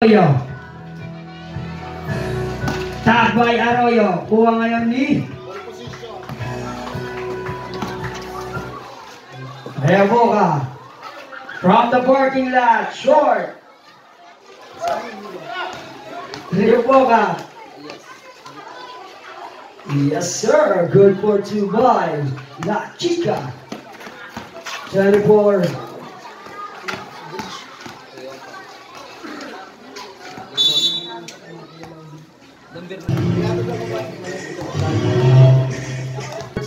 Arroyo. Tagbay Arroyo. Kuha ngayon ni Revoca. Ah. From the parking lot, short. Revoca. Ah. Yes, sir. Good for two by La Chica. 24.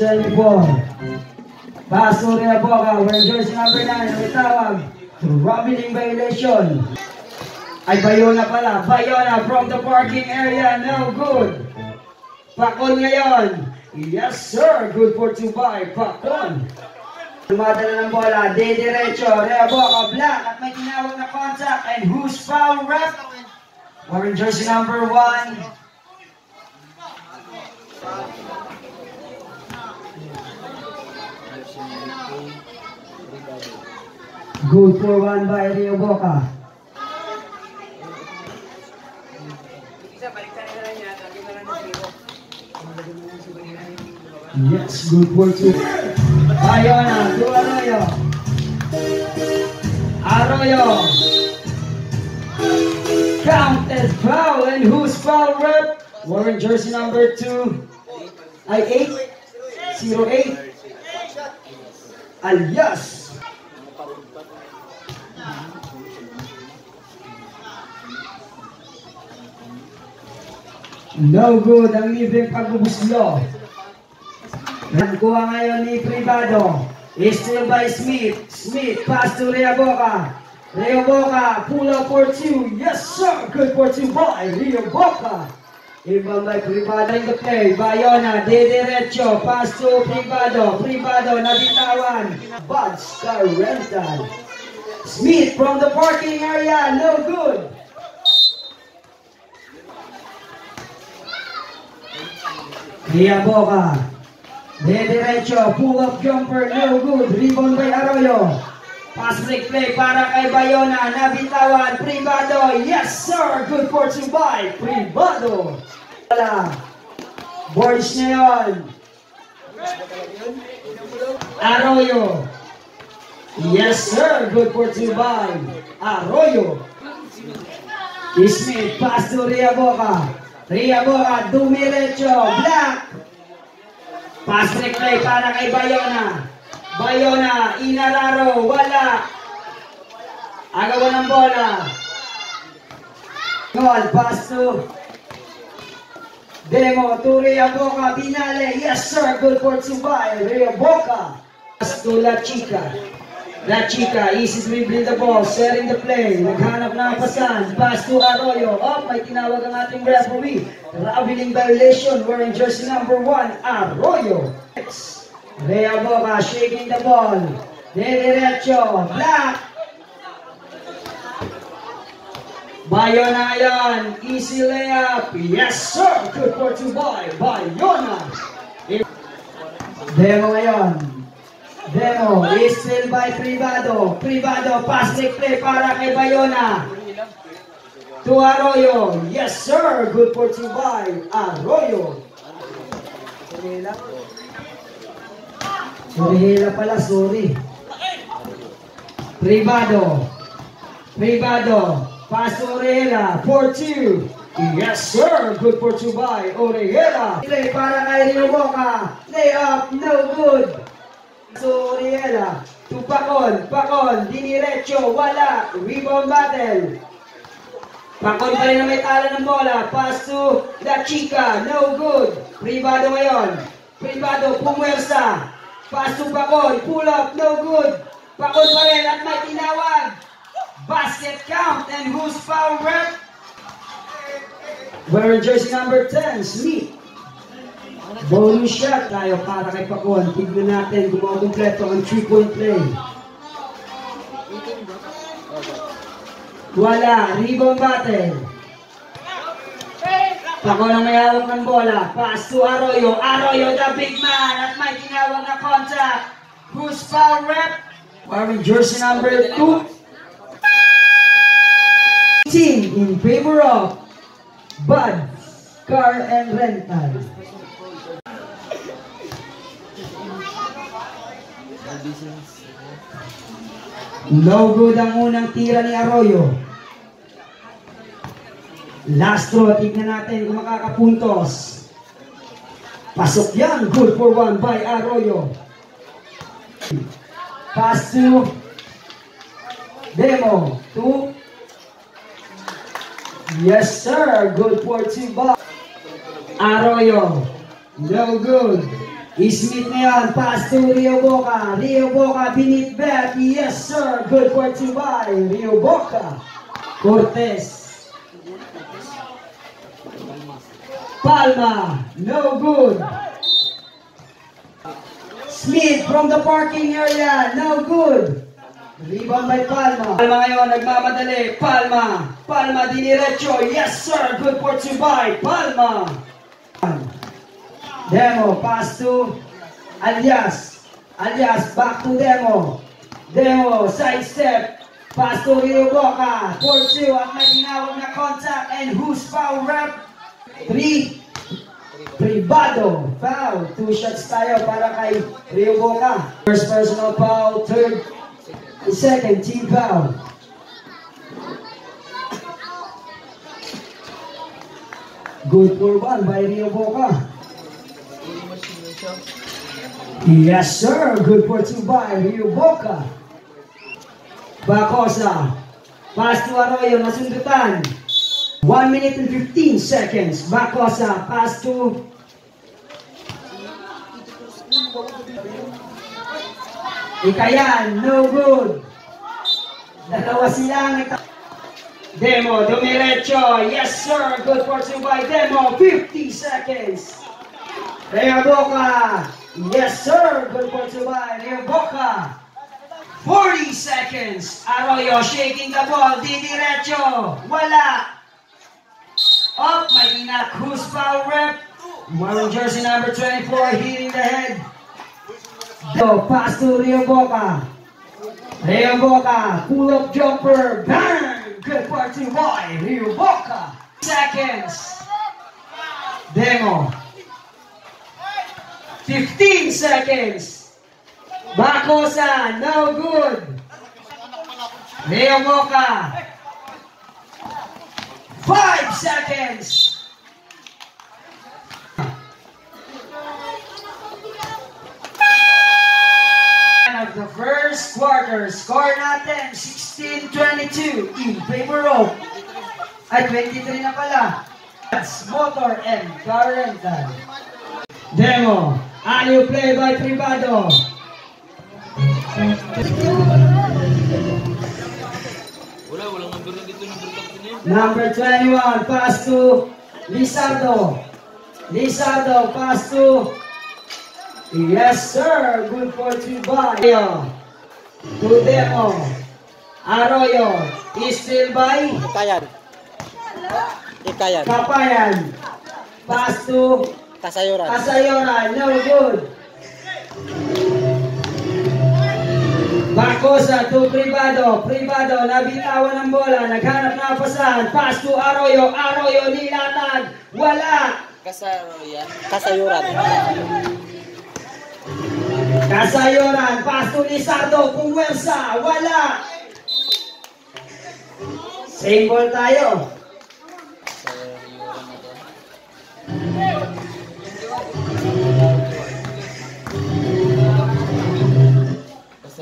Twenty-four. Paso rin na po ka. Wearing jersey number 9. Ang tawag. Traveling violation. Ay, Bayona pala. Bayona from the parking area. No good. Pakon ngayon. Yes, sir. Good for two by. Pakon. Tumadala ng bola. De derecho. Reaboka. Black. At may tinawag na contact. And who's foul ref? Wearing jersey number 1. Good for one by Rio Boca. Yes, good for two. Bayona, to Arroyo. Arroyo. Count as foul and who's foul rep? Wearing jersey number two. I eight. Zero eight. Alias. No good ang libreng pagbubuslo. Nagkuha ngayon ni Privado. Still by Smith. Smith, pass to Rea Boca. Rea Boca, pull up for two. Yes, sir. Good for two by Rea Boca. Ibang by Privado in the play. Bayona, de derecho. Pass to Privado. Privado, nabitawan. Bud Star Rental. Smith from the parking area. No good. Ria Boca. De derecho, pull up jumper, no good. Rebound by Arroyo. Pass break play para kay Bayona. Nabitawan, Privado. Yes, sir. Good for two by Privado. Boys na yun. Arroyo. Yes, sir. Good for two by Arroyo. Smith, pass to Ria Boca. Ria Boca, dumiretso, black. Pass break play para kay Bayona. Bayona, Inararo, wala. Agawan ng bola. Gol, pass to Demo, to Ria Boca, Binale. Yes, sir, good for Tsubay. Ria Boca. Pass to La Chica. La Chica, easy dribbling the ball, setting the play. Naghanap na ang pasan. Pass to Arroyo. Oh, may tinawag ang ating referee. Traveling violation wearing jersey number 1, Arroyo. Rea Boca shaking the ball. De derecho. Black. Bayona yan. Easy layup. Yes, sir. Good for two boy. Bayona. Demo ngayon. Demo, is by Privado. Privado, pass break play para kay Bayona. To Arroyo. Yes, sir. Good for two by Arroyo. Sorry pala, sorry. Privado. Privado. Pass to Orejela. 4-2. Yes, sir. Good for two by Orejela. Play para kay Rio Boca. Lay up. No good. To Pacon, Pacon, diniretso, wala, rebound battle. Pacon pa rin na may tala ng bola, pass to La Chica, no good. Privado ngayon, Privado, pumwersa, pass to Pacon, pull up, no good. Pacon pa rin at may tinawag. Basket count, and who's foul rep? Wearing jersey number 10, Smith. Bonus shot tayo para kay Pakuan. Tignan natin kung makumpleto ang 3-point play. Wala. Rebound battle. Pakuan ang may hawak ng bola. Pass to Arroyo. Arroyo the big man at may tinawag na contact. Who's foul rep? Wearing jersey number 2. Team in favor of Bud Car and Rental. No good ang unang tira ni Arroyo. Last throw, tignan natin kung makakapuntos. Pasok yan. Good for one by Arroyo. Pass to Demo. Two. Yes, sir. Good for two by Arroyo. No good. Smith na yan. Pass to Rio Boca. Rio Boca beneath back. Yes, sir. Good for two by Rio Boca. Cortez. Palma, no good. Smith from the parking area, no good. Rebound by Palma. Palma ngayon, nagmamadali. Palma, Palma diniretso. Yes sir, good for two by Palma. Demo, pass to Alias. Alias, back to Demo. Demo, side step. Boca. 4-2 at may tinawag na contact and who's foul rep? Three. Privado. Foul. Two shots tayo para kay Boca. First personal foul. Third. Second team foul. Good for one by Rio Boca. Yes, sir. Good for two by Rio Boca. Bacosa. Pass to Arroyo. Nasundutan. 1 minute and 15 seconds. Bacosa, pass to... Ikayan, no good. Dalawa nagta... Demo, dumiretso. Yes, sir. Good for two by Demo. 50 seconds. Rea Boca. Yes, sir. Good for two by Rea Boca. 40 seconds. Arroyo shaking the ball. Didiretso. Wala. Up, may Cruz foul rep. Marlon jersey number 24 hitting the head. So, pass to Rio Boca. Rio Boca, pull-up jumper, bang! Good part to Y, Rio Boca. Seconds. Demo. 15 seconds. Bacosa, no good. Rio Boca. Five seconds. of the first quarter, score natin 16-22 in favor of ay 23 na pala. That's Motor and Car Rental. Are you play by Trivado? Number 21, pass to Lizardo. Lizardo, pass to... Yes, sir. Good for Tribado. Tudemo. Arroyo. Is still by... Kayan. Kapayan. Pass to... Kasayuran. Kasayoran. No good. Bacosa to Privado. Privado, nabitawan ng bola. Naghanap na pasahan. Pass to Arroyo. Arroyo, nilatag. Wala. Kasayoran. Kasayuran. Kasayoran. Pass to Lizardo. Pumwersa. Wala. Same ball tayo. Kasayuran.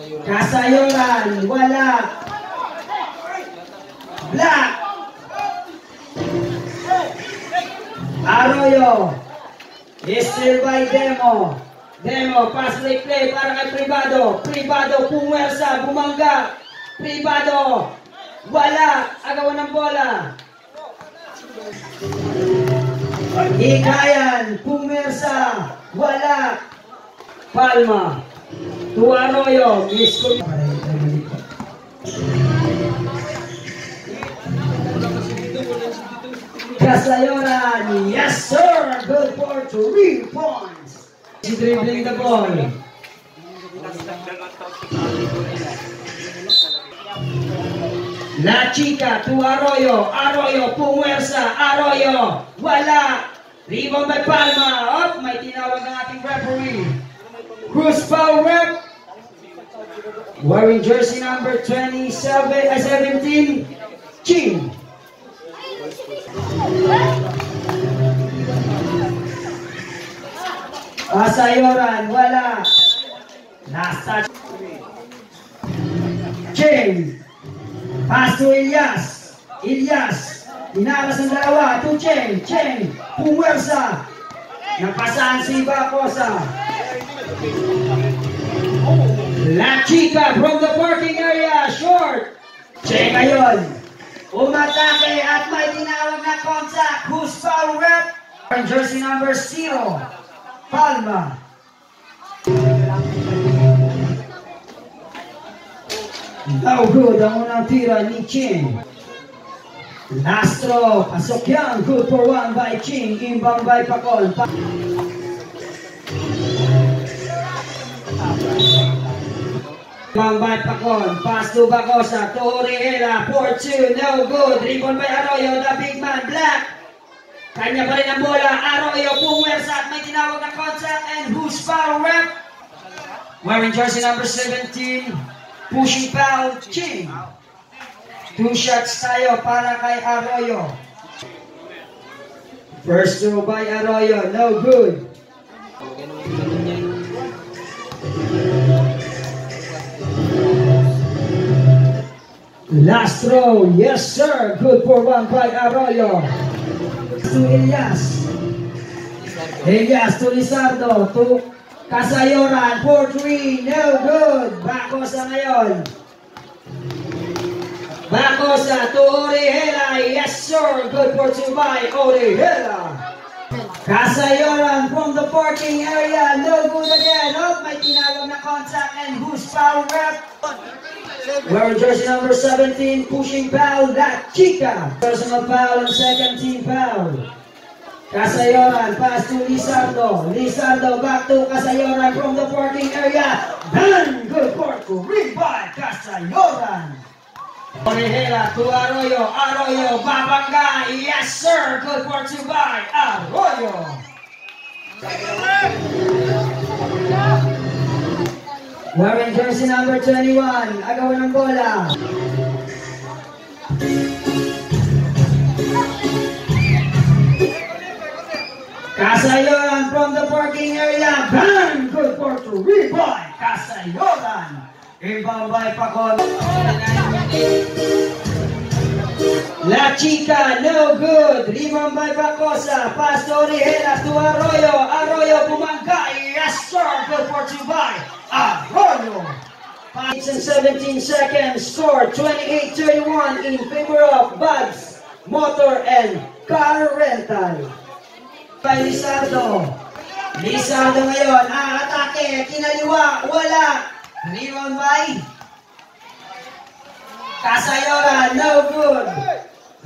Kasayoran. Wala. Black. Arroyo. Still by Demo. Demo, pass play play para kay Privado. Privado, pumwersa, bumangga. Privado. Wala. Agawan ng bola. Hikayan, pumwersa. Wala. Palma. Miss ko. Casayoran, yes sir, good for three points. She dribbling the ball. La Chica to Arroyo. Arroyo, pumuwersa. Arroyo, wala. Rebound by Palma. Up, may tinawag ng ating referee. Cruz foul rep. Wearing jersey number 27, uh, 17, Ching. Pasayoran, wala. Last touch. Ching. Pass to Ilyas. Ilyas. Inaras ang dalawa. To Cheng. Cheng. Pumwersa. Napasahan si Bacosa. La Chica from the parking area. Short. Cheng ngayon. Umatake at may tinawag na contact. Who's foul rep? Jersey number 0. Palma. No good ang unang tira ni Ching. Lastro, pasok yan. Good for one by Ching. Imbang by Pacol. Pa By Pacol. Pass to Bacosa. To Oriela. 4-2. No good. Rebound by Arroyo. The big man. Black. Kanya pa rin ang bola. Arroyo. Pumwersa at may tinawag na contact. And who's foul rep? Wearing jersey number 17. Pushing foul, Ching. Two shots tayo para kay Arroyo. First throw by Arroyo, no good. Last row, yes sir. Good for one by Arroyo. To Elias. Elias to Lizardo. To Kasayoran. 4-3, no good. Bacosa ngayon. Bacosa to Orihela. Yes sir. Good for two by Orihela. Kasayoran from the parking area. No good again. Oh, may tinawag na contact and who's foul rep? Wearing jersey number 17, pushing foul, that Chica. Personal foul and second team foul. Kasayoran, pass to Lizardo. Lizardo back to Kasayoran from the parking area. Done! Good court to read by Kasayoran. Orihela to Arroyo. Arroyo, Babanga. Yes, sir. Good for two by Arroyo. Wearing jersey number 21. Agawan ng bola. Kasayoran from the parking area. Bang! Good for two. Rebound. Kasayoran. Inbound by Pacon. La Chica, no good. Rebound by Bacosa. Pass to Orihela to Arroyo. Arroyo bumangga. Yes, sir. Good for two by Arroyo. 5 and 17 seconds. Score 28-31 in favor of Bugs, Motor, and Car Rental. By Lizardo. Lizardo ngayon. Ah, atake. Kinaliwa. Wala. Rebound by Kasayora, no good.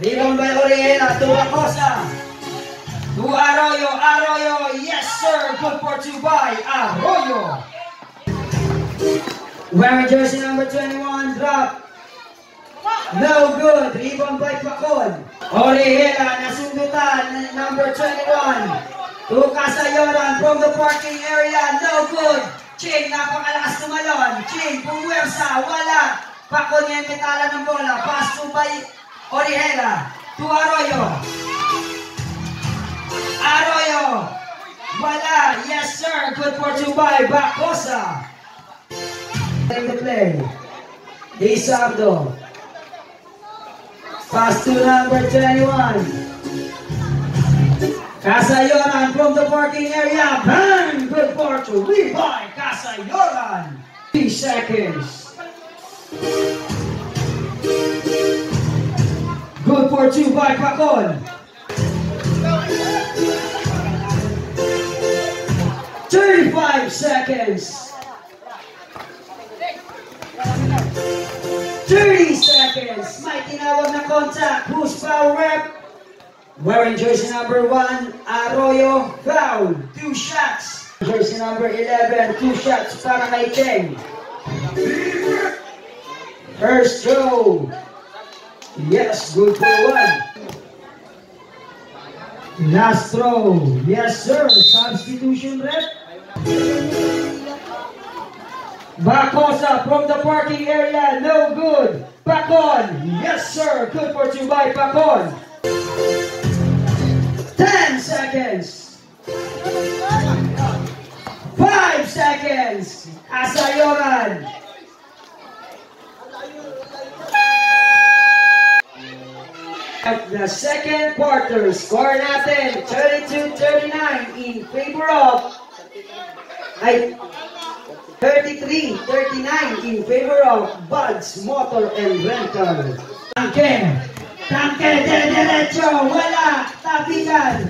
Rebound by Oriela to Acosta. To Arroyo, Arroyo, yes sir, good for two by Arroyo. Wearing jersey number 21, drop. No good, rebound by Pacon. Oriela, nasundutan, number 21. To Kasayoran from the parking area, no good. Ching, napakalakas tumalon. Ching, pumwersa, wala. Pacon yung metala ng bola. Pass to by Orihela. To Arroyo. Arroyo. Wala. Yes, sir. Good for two by Bacosa. Play. Lizardo. Pass to number 21. Kasayoran from the parking area. Bang! Good for two. Rebuy Kasayoran. Three seconds. Good for two by Pacon. Thirty-five seconds. Thirty seconds. May tinawag na contact. Who's foul rep? Wearing jersey number one, Arroyo, foul. Two shots. Jersey number 11, two shots para kay Cheng. First throw. Yes, good for one. Last throw. Yes, sir. Substitution rep. Bacosa from the parking area. No good. Back on. Yes, sir. Good for two by back on. 10 seconds. 5 seconds. Asayoran. At the second quarter, score natin 32-39 in favor of ay 33-39 in favor of Buds Motor and Rental. Tangke! Tangke de derecho! Wala! Tapigan!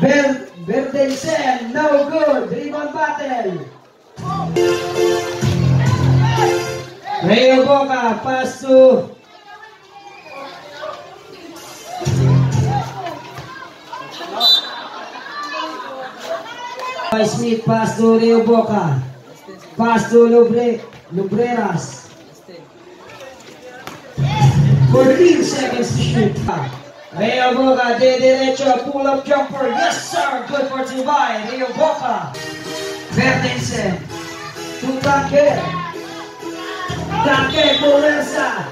Ber Berdensen, no good! Rebound battle! Rayo Boca, pass to Smith, pass to Rio Boca. Pass to Lubre, Lubreras. 14 seconds to shoot. Rio Boca, de derecho, pull up jumper. Yes, sir. Good for Dubai. Rio Boca. Bertensen. To Tanker. Tanker, Pulensa.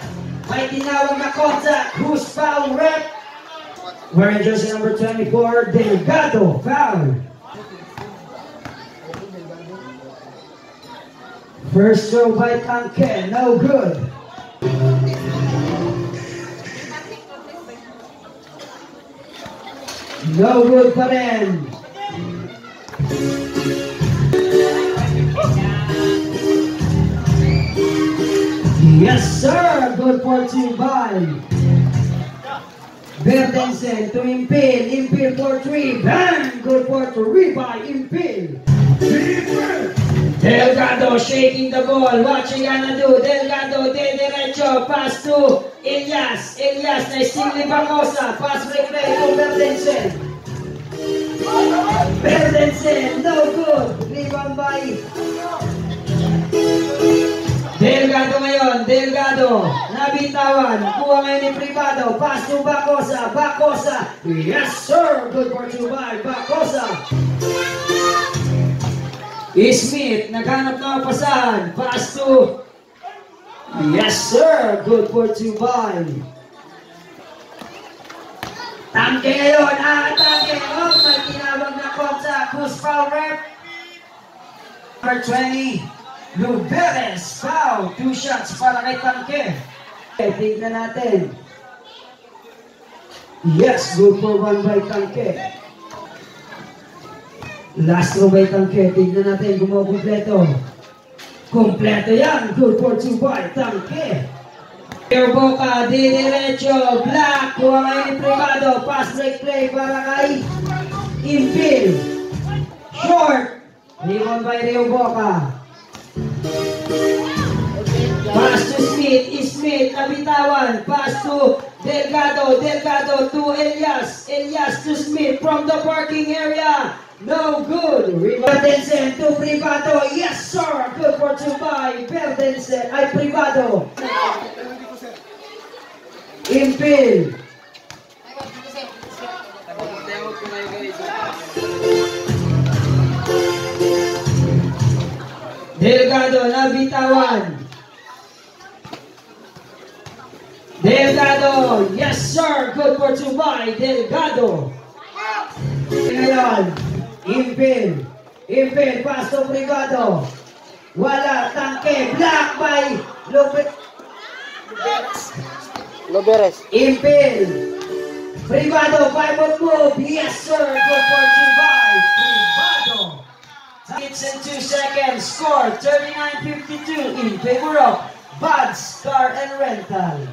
May tinawag na contact. Who's foul rep? Wearing jersey number 24, Delgado, foul. First so bite on care. no good. No good but end. Yes, sir. Good for two ball. Verden sent to impale. Impale for three. Bang. Good for three by impale. Impale. Delgado shaking the ball. What you gonna do? Delgado de derecho. Pass to Elias. Elias na Stingley Bacosa. Pass break play to Bertensen. Bertensen, no good. Rebound by Delgado ngayon, Delgado, nabitawan, kuha ngayon ni Privado, pass to Bacosa, Bacosa, yes sir, good for two by Bacosa. Smith, naghanap ng pasahan, pass to, yes sir, good for two by. Tangke ngayon, ah, tangke, oh, may tinawag na konsa, who's foul rep? Number 20, Luberes, foul, two shots para kay Tangke. Okay, tignan natin. Yes, good for one by Tangke. Last throw by Tangke, tignan natin kung makumpleto. Kompleto yan, good for two by Tangke. Air Boca, di black, kuha kayo ni Privado, pass break play para kay Impil. Short, rebound by Rio Boca. Pass to Smith, Smith, nabitawan. Pass to Delgado, Delgado to Elias. Elias to Smith from the parking area. No good. Rebatense en tu privado. Yes, sir. Good for to buy. Perdense al privado. Impil. Delgado na bitawan. Delgado. Yes, sir. Good for to. Delgado. Delgado. Impil, pass to Privado. Wala, tangke, black by Lupit. Loberes. Impil. Privado, five-foot move. Yes, sir. Good for two by Privado. It's in two seconds. Score 39-52 in favor of Bud's Car and Rental.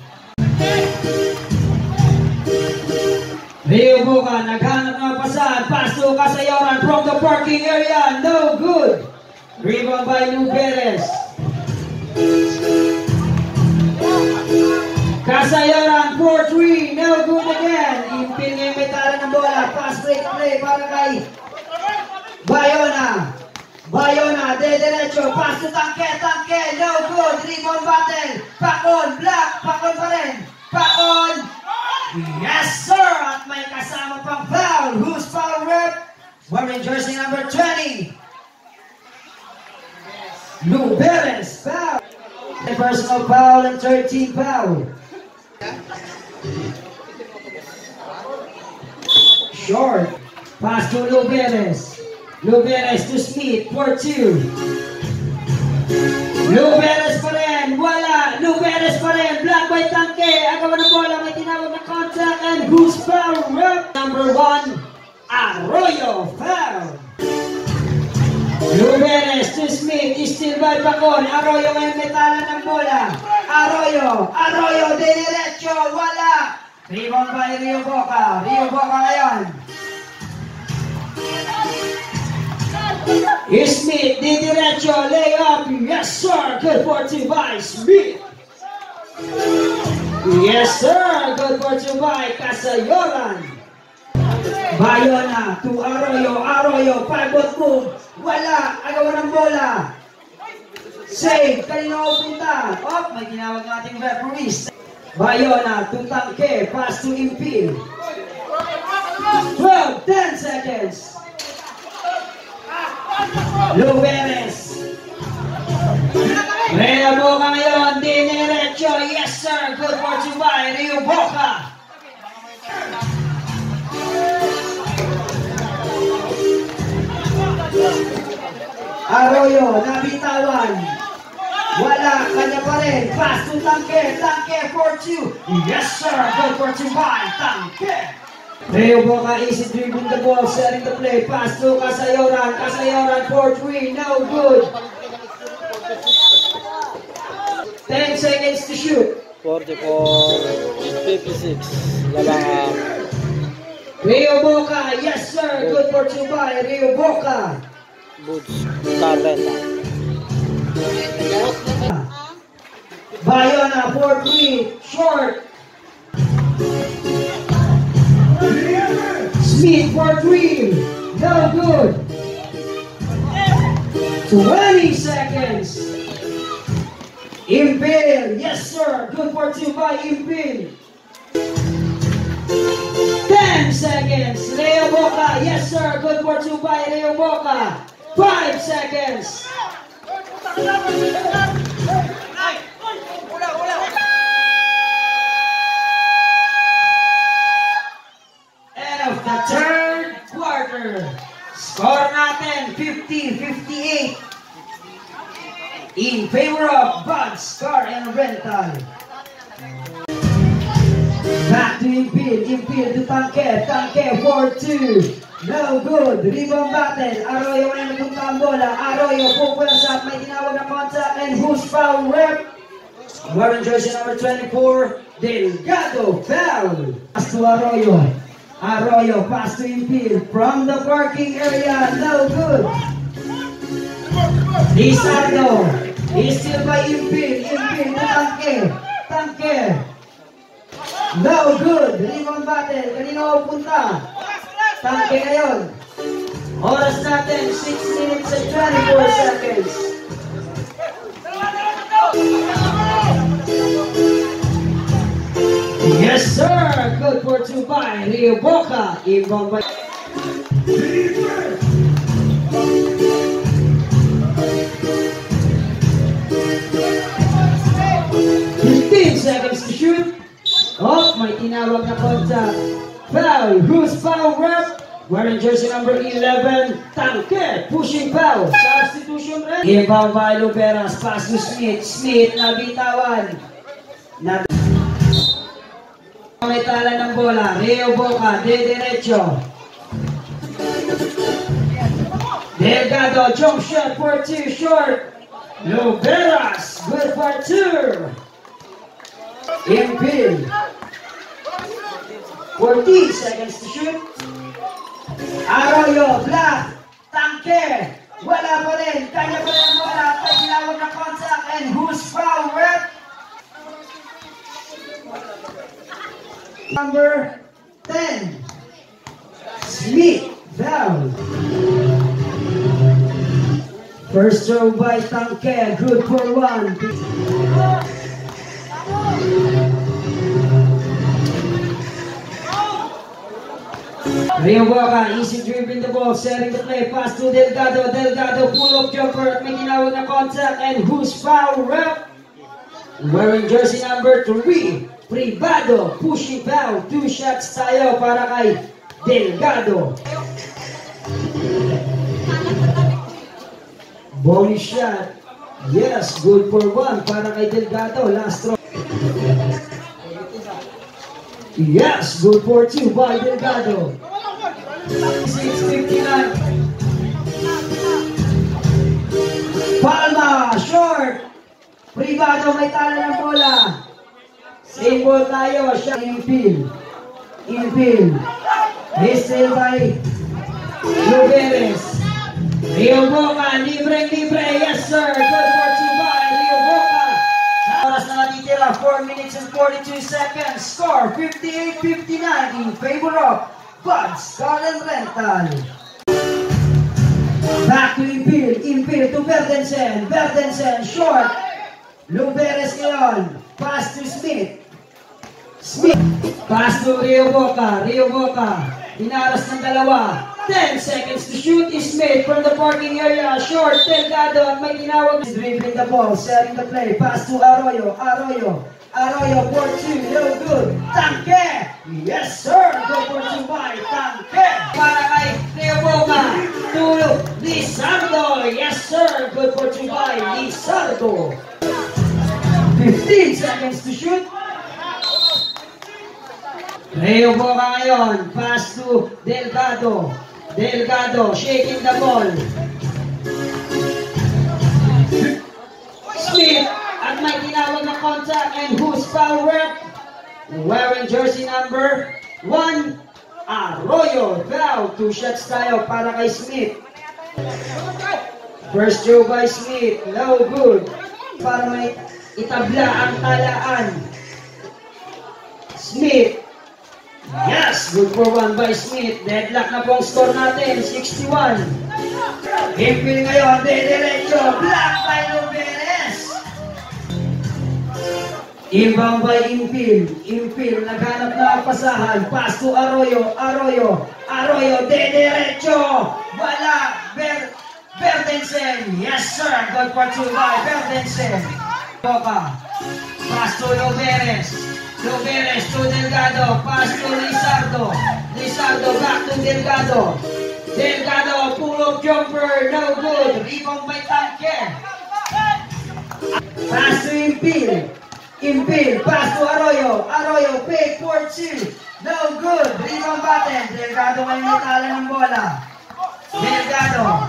Boca, naghanap ng pasahan. Pass to Kasayoran from the parking area. No good. Rebound by Lou Perez. Kasayaran 4-3, no good again. Tala ng bola. Pass break play para kay Bayona. Bayona, de derecho, to Tanque, Tanque, no good, rebound battle, Pakon, black, Pakon pa rin, Pakon, yes sir, at may kasama pang foul, who's foul rep? Wearing jersey number 20, Lou Perez, foul, a personal foul and 13 foul. Short, pass to Lou Perez, Lou to Smith for two. Lou Perez wala. Lou Perez black by Tangke. Agawan ng bola, may foul? Rep number one, Arroyo foul. Lou Perez to Smith, still by Bacon. Arroyo ngayon may tala ng bola. Arroyo, Arroyo, de derecho, wala. Rebound by Rio Boca. Rio Boca ngayon. Smith, di diretso, lay up, yes sir, good for two by Smith. Yes sir, good for two by Casayoran. Bayona to Arroyo, Arroyo, pivot move, wala, agawan ng bola. Save, kanina punta. Op, may tinawag ng referees. Bayona to Tangke, pass to Impil. 12, 10 seconds. Lou Rio Boca. Arroyo, nabitawan. Wala, kanya pa rin. Pass to Tangke, Tangke for two. Yes sir, good for two by Tangke. Leo Boca easy dribbling the ball, setting the play. Pass to Casayoran, Casayoran for three, no good. 10 seconds to shoot. 44, 56. Labangang Rio Boca, yes sir, good for two by Rio Boca. Boots. Carreta. Bayona for three, short. Smith for three, no good. 20 seconds. Impel, yes sir, good for two by Impel. 10 seconds. Leo Boca, yes sir, good for two by Leo Boca. 5 seconds. End of the third quarter. Score natin 50-58 in favor of Buds Car and Rental. Back to Impil, Impil to Tangke, Tangke for two. No good. Rebound battle. Arroyo ngayon napunta ang bola. Arroyo pupulas up. May tinawag na contact and who's foul rep? Wearing jersey number 24, Delgado foul. Pass to Arroyo. Arroyo pass to Impil from the parking area. No good. Lizardo. By Impil. Impil to Tangke. Tangke. No good. Rebound battle. Kanino punta? Tangke ngayon. Oras natin, 6 minutes and 24 seconds. Yes, sir. Good for two by Rio Boca. Inbound seconds to shoot. Oh, may tinawag na contact. Foul. Who's foul rep? Wearing jersey number 11, Tangke, pushing foul. Substitution red. Inbound by Luperas, pass to Smith. Smith, nabitawan. Na may ng bola. Rio Boca, de derecho. Delgado, jump shot for two, short. Luperas, good for two. Impil. 14 seconds to shoot. Arroyo, black, tangke, wala pa rin, kanya pa rin wala, may tinawag na contact, and who's foul rep? Number 10, Smith, foul. First throw by Tangke, good for one. Rio Boca, easy dribbling the ball, setting the play, pass to Delgado, Delgado, pull-up jumper at may ginawag na contact, and who's foul rep? Wearing jersey number 3, Privado, pushing foul, two shots tayo para kay Delgado. Bonus shot. Yes, good for one para kay Delgado. Last throw. Yes, good for two by Delgado. 659. Palma, short. Privado may tala ng bola. Same ball tayo. Siya infield. Infield. Hustle by Luberes. Rio Boca, libre, libre. Yes, sir. Good for two. Natitira, 4 minutes and 42 seconds. Score, 58-59 in favor of Buds Garden Rental. Back to infield, infield to Verdensen. Verdensen, short. Luberes ngayon. Pass to Smith. Smith. Pass to Rio Boca. Rio Boca. Inaras ng dalawa. 10 seconds to shoot is made from the parking area. Short, Delgado at may tinawag. Dribbling the ball, setting the play. Pass to Arroyo. Arroyo. Arroyo for two. No good. Tanque. Yes, sir. Go for two by Tanque. Para kay Rio Boca. To Lizardo. Yes, sir. Good for two by Lizardo. 15 seconds to shoot. Rio Boca ngayon. Pass to Delgado. Delgado shaking the ball. Smith at may tinawag na contact and who's foul rep? Wearing jersey number 1, Arroyo. Foul. Two shots tayo para kay Smith. First throw by Smith. No good. Para may itabla ang talaan. Smith. Yes, good for one by Smith. Deadlock na po ang score natin, 61. Himpil ngayon, de derecho, black by Luberes. Inbound by Impil. Impil, naghanap na pasahan. Pass to Arroyo, Arroyo, Arroyo, de derecho. Wala, Ber Berdensen. Yes, sir. Good for two by Berdensen. Boca. Pass to Luberes. Luberes to Delgado. Pass to Lizardo. Lizardo back to Delgado. Delgado, pull-up jumper. No good. Rebound by Tanque. Pass to Impil. Impil. Pass to Arroyo. Arroyo, fake for two. No good. Rebound button. Delgado may natala ng bola. Delgado.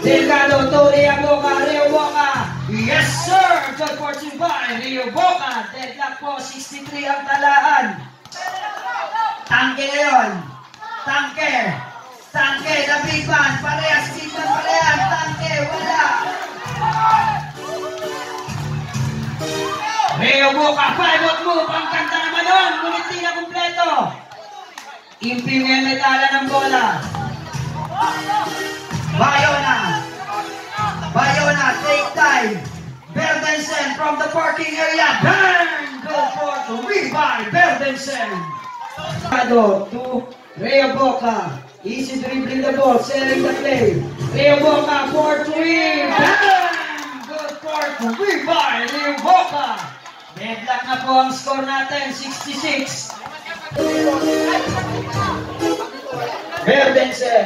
Delgado to Rio Boca. Yes, sir! Good for two by Rio Boca. Deadlock po, 63 ang talaan. Tangke ngayon. Tangke. Tangke, big man. Parehas, big man, parehas. Tangke, wala. Rio Boca, pivot move. Ang kanta naman nun. Ngunit di na kumpleto. Impil ngayon may tala ng bola. Bayona. Bayona, take time. Berdensen from the parking area. Burn! Go for three by Berdensen. To Rio Boca. Easy dribbling the ball, selling the play. Rio Boca for three. Burn! Good for three by Rio Boca. Deadlock na po ang score natin, 66. Berdensen.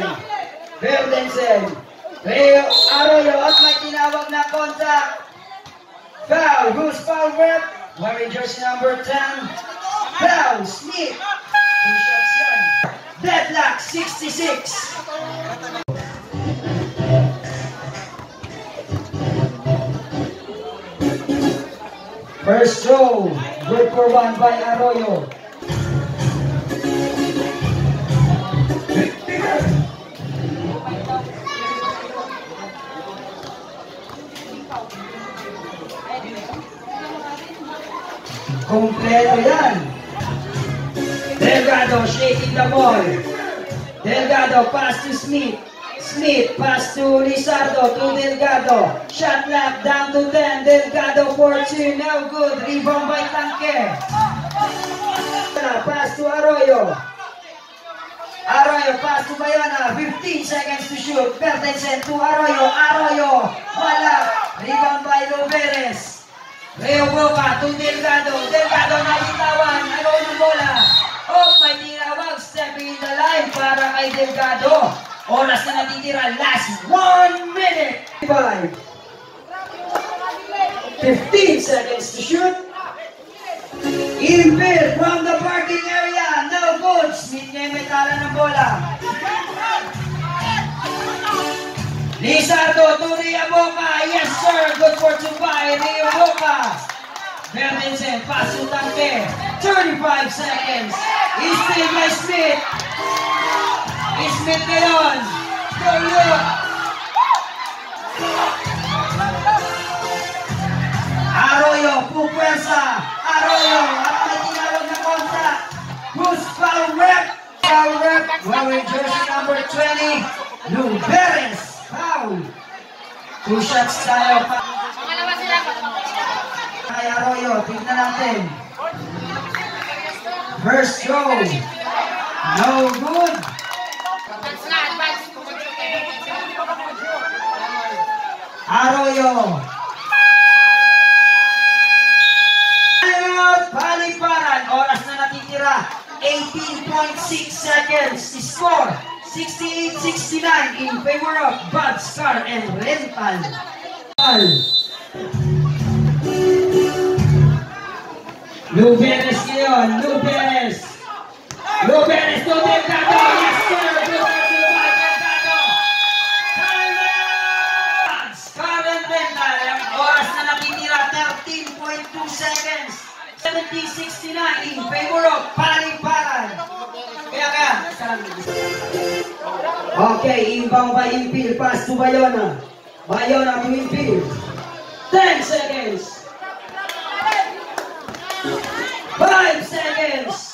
Verdensen. Rio Arroyo at may tinawag na contact. Foul. Who's foul rep? Wearing jersey number 10. Foul. Smith. Two shots. Deadlock. 66. First throw. Good for one by Arroyo. Kompleto yan. Delgado shaking the ball. Delgado pass to Smith. Smith, pass to Lizardo, to Delgado. Shot clock down to 10. Delgado for two, no good. Rebound by Tanque. Pass to Arroyo. Arroyo, pass to Bayona. 15 seconds to shoot. Pertensen to Arroyo. Arroyo, wala. Rebound by Loveres. Leo Boca to Delgado. Delgado na bitawan. Ano yung bola? Oh, may tinawag. Stepping in the line para kay Delgado. Oras na natitira. Last one minute. Five. 15 seconds to shoot. Infield from the parking area. No may tala ng bola. Lizardo to Ria Boca. Yes, sir. Good for by Rio Boca. Verdensen, pass to Tanque. 35 seconds. By Smith. Smith ngayon. Go look. Arroyo, pupuwersa. Arroyo, at may tinawag na kontra. Who's foul rep? Foul rep, wearing jersey number 20, Lou Perez. Two shots tayo. Kay Arroyo, tignan natin. First go. No good. Arroyo. Paliparan. Oras na natitira. 18.6 seconds. Score. 68-69 in favor of Bad Star and Rental. Luberes yun, Luberes. Luberes to Delgado, yes sir, Luberes to Delgado. Bad Star and Rental, ang oras na nakitira, 13.2 seconds. 70-69 in favor of Paliparan. Kaya kaya. Okay, imbang by impil. Pass to Bayona. Bayona to impil. 10 seconds. 5 seconds.